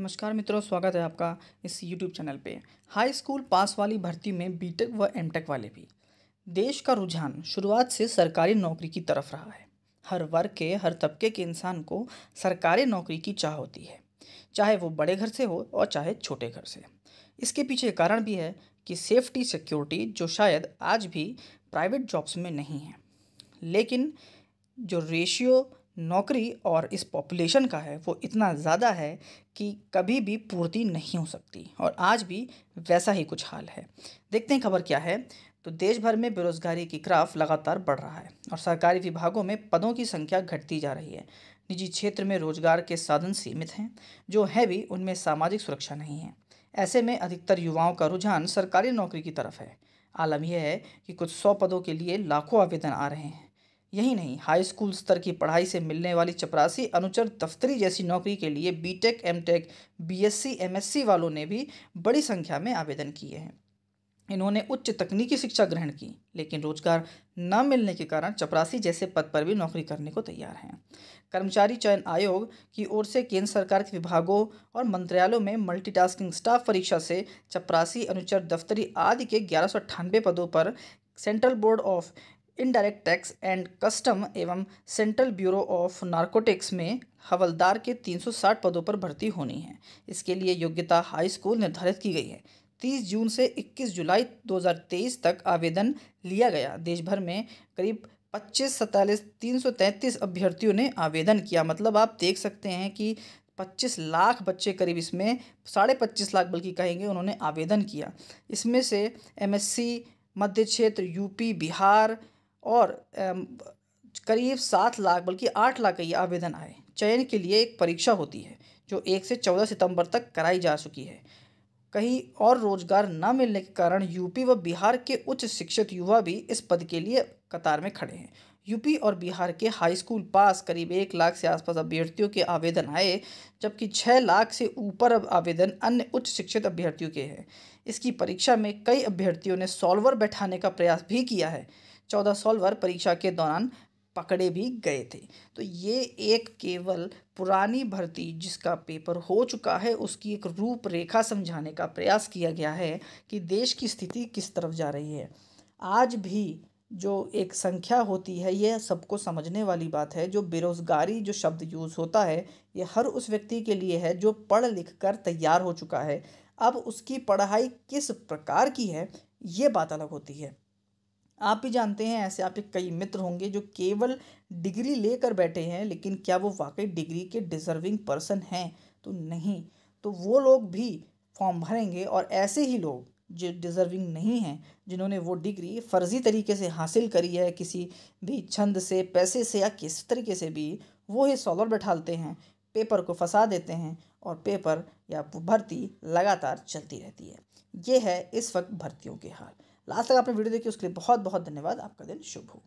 नमस्कार मित्रों, स्वागत है आपका इस YouTube चैनल पे। हाई स्कूल पास वाली भर्ती में बीटेक व एमटेक वाले भी। देश का रुझान शुरुआत से सरकारी नौकरी की तरफ़ रहा है। हर वर्ग के, हर तबके के इंसान को सरकारी नौकरी की चाह होती है। चाहे वो बड़े घर से हो और चाहे छोटे घर से। इसके पीछे कारण भी है कि सेफ्टी सिक्योरिटी जो शायद आज भी प्राइवेट जॉब्स में नहीं है। लेकिन जो रेशियो नौकरी और इस पॉपुलेशन का है, वो इतना ज़्यादा है कि कभी भी पूर्ति नहीं हो सकती। और आज भी वैसा ही कुछ हाल है। देखते हैं खबर क्या है। तो देश भर में बेरोजगारी की ग्राफ लगातार बढ़ रहा है और सरकारी विभागों में पदों की संख्या घटती जा रही है। निजी क्षेत्र में रोज़गार के साधन सीमित हैं। जो है भी, उनमें सामाजिक सुरक्षा नहीं है। ऐसे में अधिकतर युवाओं का रुझान सरकारी नौकरी की तरफ़ है। आलम यह है कि कुछ सौ पदों के लिए लाखों आवेदन आ रहे हैं। यही नहीं हाई स्कूल स्तर की पढ़ाई से मिलने वाली चपरासी, अनुचर, दफ्तरी जैसी नौकरी के लिए बीटेक एमटेक बीएससी एमएससी वालों ने भी बड़ी संख्या में आवेदन किए हैं। इन्होंने उच्च तकनीकी शिक्षा ग्रहण की, लेकिन रोज़गार न मिलने के कारण चपरासी जैसे पद पर भी नौकरी करने को तैयार हैं। कर्मचारी चयन आयोग की ओर से केंद्र सरकार के विभागों और मंत्रालयों में मल्टीटास्किंग स्टाफ परीक्षा से चपरासी, अनुचर, दफ्तरी आदि के ग्यारह पदों पर central board of indirect tax and custom एवं सेंट्रल ब्यूरो ऑफ़ नारकोटिक्स में हवलदार के 360 पदों पर भर्ती होनी है। इसके लिए योग्यता हाई स्कूल निर्धारित की गई है। 30 जून से 21 जुलाई 2023 तक आवेदन लिया गया। देश भर में करीब पच्चीस सैंतालीस तीन सौ तैंतीस अभ्यर्थियों ने आवेदन किया। मतलब आप देख सकते हैं कि पच्चीस लाख बच्चे करीब इसमें, साढ़े पच्चीस लाख बल्कि कहेंगे उन्होंने आवेदन किया। इसमें से एमएससी मध्य क्षेत्र यूपी बिहार और करीब सात लाख बल्कि आठ लाख ये आवेदन आए। चयन के लिए एक परीक्षा होती है, जो एक से चौदह सितंबर तक कराई जा चुकी है। कहीं और रोज़गार न मिलने के कारण यूपी व बिहार के उच्च शिक्षित युवा भी इस पद के लिए कतार में खड़े हैं। यूपी और बिहार के हाई स्कूल पास करीब एक लाख से आसपास अभ्यर्थियों के आवेदन आए, जबकि छः लाख से ऊपर अब आवेदन अन्य उच्च शिक्षित अभ्यर्थियों के हैं। इसकी परीक्षा में कई अभ्यर्थियों ने सॉल्वर बैठाने का प्रयास भी किया है। चौदह सॉल्वर परीक्षा के दौरान पकड़े भी गए थे। तो ये एक केवल पुरानी भर्ती जिसका पेपर हो चुका है, उसकी एक रूपरेखा समझाने का प्रयास किया गया है कि देश की स्थिति किस तरफ़ जा रही है। आज भी जो एक संख्या होती है, यह सबको समझने वाली बात है, जो बेरोज़गारी जो शब्द यूज़ होता है ये हर उस व्यक्ति के लिए है जो पढ़ लिख कर तैयार हो चुका है। अब उसकी पढ़ाई किस प्रकार की है, ये बात अलग होती है। आप भी जानते हैं, ऐसे आपके कई मित्र होंगे जो केवल डिग्री लेकर बैठे हैं, लेकिन क्या वो वाकई डिग्री के डिज़र्विंग पर्सन हैं? तो नहीं। तो वो लोग भी फॉर्म भरेंगे और ऐसे ही लोग जो डिज़र्विंग नहीं हैं, जिन्होंने वो डिग्री फ़र्ज़ी तरीके से हासिल करी है, किसी भी छंद से, पैसे से या किस तरीके से भी, वो ही सॉलर बैठालते हैं, पेपर को फंसा देते हैं और पेपर या भर्ती लगातार चलती रहती है। ये है इस वक्त भर्तियों के हाल। लास्ट तक आपने वीडियो देखी उसके लिए बहुत बहुत धन्यवाद। आपका दिन शुभ हो।